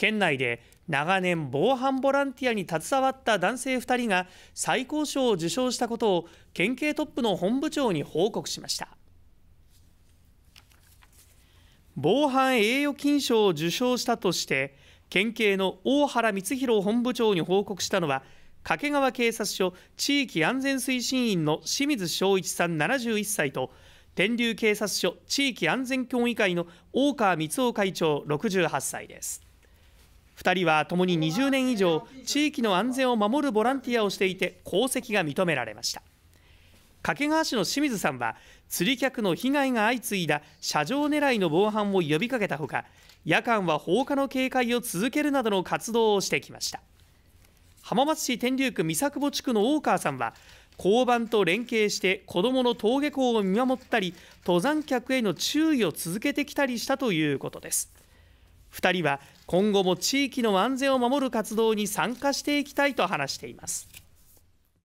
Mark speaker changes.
Speaker 1: 県内で長年防犯ボランティアに携わった男性2人が最高賞を受賞したことを県警トップの本部長に報告しました。防犯栄誉金賞を受賞したとして県警の大原光弘本部長に報告したのは掛川警察署地域安全推進員の清水正一さん71歳と天竜警察署地域安全協議会の大川光夫会長68歳です。2人はともに20年以上地域の安全を守るボランティアをしていて功績が認められました。掛川市の清水さんは釣り客の被害が相次いだ車上狙いの防犯を呼びかけたほか夜間は放火の警戒を続けるなどの活動をしてきました。浜松市天竜区三作保地区の大川さんは交番と連携して子どもの登下校を見守ったり登山客への注意を続けてきたりしたということです。2人は今後も地域の安全を守る活動に参加していきたいと話しています。